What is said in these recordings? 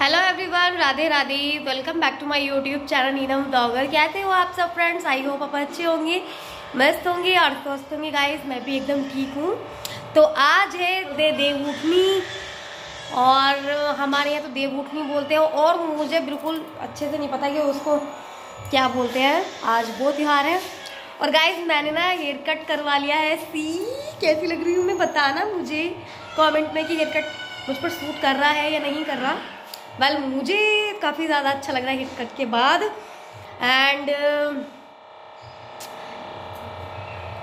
Hello everyone Radhe Radhe welcome back to my YouTube channel Neenam vlogger कैसे हो आप सब फ्रेंड्स आई होप आप अच्छे होंगे, मस्त होंगे और स्वस्थ होंगे गाइस मैं भी एकदम ठीक हूँ। तो आज है दे देवउठनी और हमारे यहाँ तो देवउठनी बोलते हैं और मुझे बिल्कुल अच्छे से नहीं पता कि उसको क्या बोलते हैं। आज वो त्यौहार है। और गाइज़ मैंने ना हेयर कट करवा लिया है। सी कैसी लग रही हूँ मैं, बताना मुझे। कमेंट में कि हेयर कट मुझ पर सूट कर रहा है या नहीं कर रहा। वेल well, मुझे काफ़ी ज़्यादा अच्छा लग रहा है हेयर कट के बाद। एंड uh,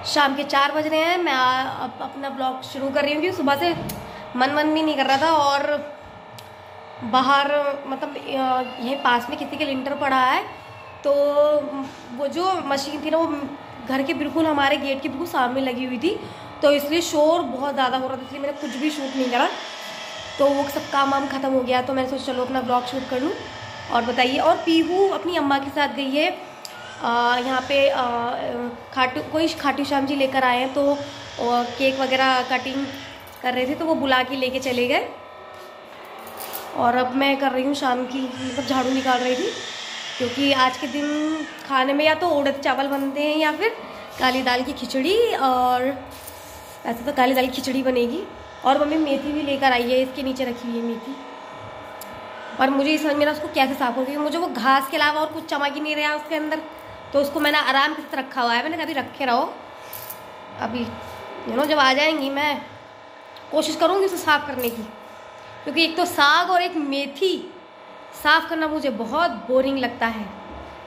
शाम के चार बज रहे हैं। मैं अब अपना ब्लॉग शुरू कर रही हूँ क्योंकि सुबह से मन मन भी नहीं कर रहा था और बाहर मतलब यहीं पास में किसी के लिंटर पड़ा है। तो वो जो मशीन थी ना वो घर के बिल्कुल हमारे गेट के बिल्कुल सामने लगी हुई थी। तो इसलिए शोर बहुत ज़्यादा हो रहा था इसलिए मैंने कुछ भी शूट नहीं करा। तो वो सब काम वाम ख़त्म हो गया तो मैंने सोचा चलो अपना ब्लॉग शूट कर। लूँ और बताइए, और पीहू अपनी अम्मा के साथ गई है। यहाँ पे खाटू, कोई खाटू श्याम जी लेकर आए हैं तो केक वगैरह कटिंग कर रहे थे तो वो बुला के लेके चले गए। और अब मैं कर रही हूँ शाम की मतलब झाड़ू निकाल रही थी। क्योंकि आज के दिन खाने में या तो उड़द चावल बनते हैं या फिर काली दाल की खिचड़ी और ऐसे तो काली दाल की खिचड़ी बनेगी। और मम्मी मेथी भी लेकर आई है, इसके नीचे रखी हुई है मेथी। और मुझे इस मेरा उसको कैसे साफ़ हो गई मुझे वो घास के अलावा और कुछ चमक ही नहीं रहा उसके अंदर। तो उसको मैंने आराम साथ रखा हुआ है, मैंने कभी रखे रहो। अभी यू नो जब आ जाएँगी, मैं कोशिश करूँगी उसे साफ़ करने की। क्योंकि एक तो साग और एक मेथी साफ़ करना मुझे बहुत बोरिंग लगता है।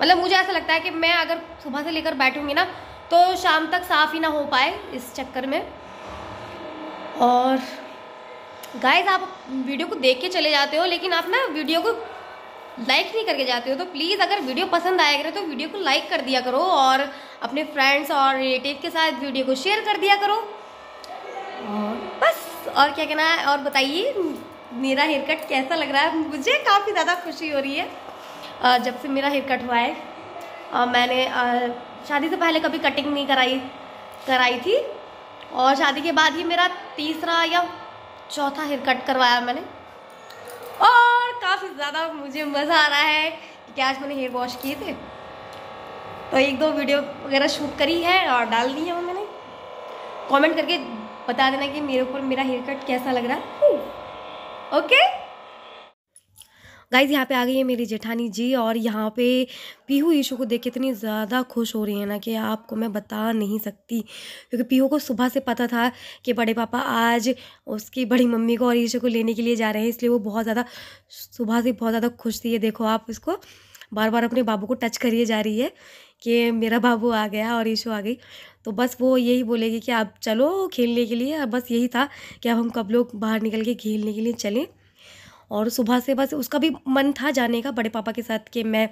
मतलब मुझे ऐसा लगता है कि मैं अगर सुबह से लेकर बैठूँगी ना तो शाम तक साफ़ ही ना हो पाए इस चक्कर में। और गाइस आप वीडियो को देख के चले जाते हो, लेकिन आप ना वीडियो को लाइक नहीं करके जाते हो तो प्लीज़ अगर वीडियो पसंद आया करे तो वीडियो को लाइक कर दिया करो और अपने फ्रेंड्स और रिलेटिव के साथ वीडियो को शेयर कर दिया करो। और बस, और क्या कहना है? और बताइए, मेरा हेयर कट कैसा लग रहा है? मुझे काफ़ी ज़्यादा खुशी हो रही है। जब से मेरा हेयर कट हुआ है। मैंने शादी से पहले कभी कटिंग नहीं कराई कराई थी। और शादी के बाद ही मेरा तीसरा या चौथा हेयर कट करवाया मैंने। और काफ़ी ज़्यादा मुझे मज़ा आ रहा है कि आज मैंने हेयर वॉश किए थे। तो एक दो वीडियो वगैरह शूट करी है और डाल दी है वो मैंने। कमेंट करके बता देना कि मेरे ऊपर मेरा हेयर कट कैसा लग रहा है। ओके गाइज़ यहाँ पे आ गई है मेरी जेठानी जी और यहाँ पे पीहू ईशू को देख के इतनी ज़्यादा खुश हो रही है ना कि आपको मैं बता नहीं सकती। क्योंकि पीहू को सुबह से पता था कि बड़े पापा आज उसकी बड़ी मम्मी को और ईशू को लेने के लिए जा रहे हैं, इसलिए वो बहुत ज़्यादा सुबह से बहुत ज़्यादा खुश थी। देखो, आप इसको बार बार अपने बाबू को टच करिए जा रही है कि मेरा बाबू आ गया और ईशू आ गई। तो बस वो यही बोलेगी कि आप चलो खेलने के लिए, बस यही था कि अब हम कब लोग बाहर निकल के खेलने के लिए चलें। और सुबह से बस उसका भी मन था जाने का बड़े पापा के साथ कि मैं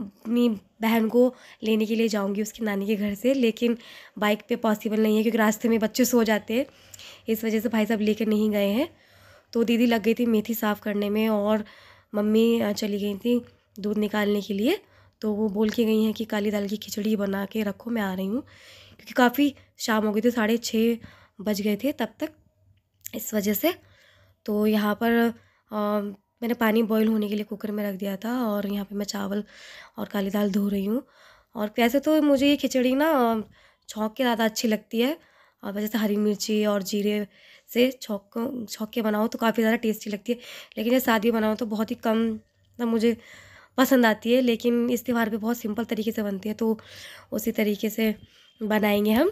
अपनी बहन को लेने के लिए जाऊँगी उसकी नानी के घर से, लेकिन बाइक पे पॉसिबल नहीं है क्योंकि रास्ते में बच्चे सो जाते हैं। इस वजह से भाई साहब लेकर नहीं गए हैं। तो दीदी लग गई थी मेथी साफ़ करने में और मम्मी चली गई थी दूध निकालने के लिए। तो वो बोल के गई हैं कि काली दाल की खिचड़ी बना के रखो, मैं आ रही हूँ। क्योंकि काफ़ी शाम हो गई थी, साढ़े छः बज गए थे तब तक इस वजह से। तो यहाँ पर मैंने पानी बॉईल होने के लिए कुकर में रख दिया था और यहाँ पे मैं चावल और काली दाल धो रही हूँ। और वैसे तो मुझे ये खिचड़ी ना, छौंक के ज़्यादा अच्छी लगती है। और जैसे हरी मिर्ची और जीरे से छौक छौक के बनाओ तो काफ़ी ज़्यादा टेस्टी लगती है। लेकिन जब शादी बनाओ तो बहुत ही कम मतलब मुझे पसंद आती है। लेकिन इस त्यौहार पे बहुत सिंपल तरीके से बनती है तो उसी तरीके से बनाएँगे हम।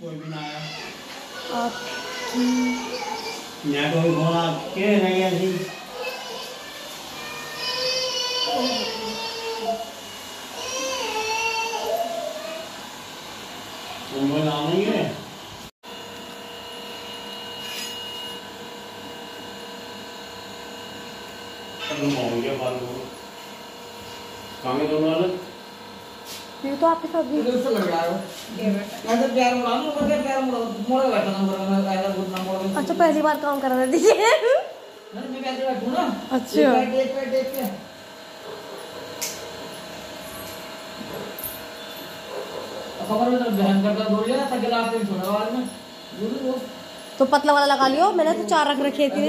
कोई भी ना आया। आपकी ना कोई फ़ोन आपके नहीं ऐसी तुमको नाम नहीं है। तुम होंगे बाल को कहाँ दोनों अलग ये तो आपके साथ भी उससे लड़ रहा है मैं तो प्यार मुड़ा हूँ ऊपर प्यार मुड़ा मोड़ा बैठा ना मुड़ा मैं आया अच्छा पहली बार काम करा रहा दीजिए मैं मैं बैठा हूँ ना। अच्छा। बैठ बैठ बैठ बैठ खबर में तो बहन करता छोड़ा बाद में। तो पतला वाला लगा लियो मैंने तो चार रख रखे थे।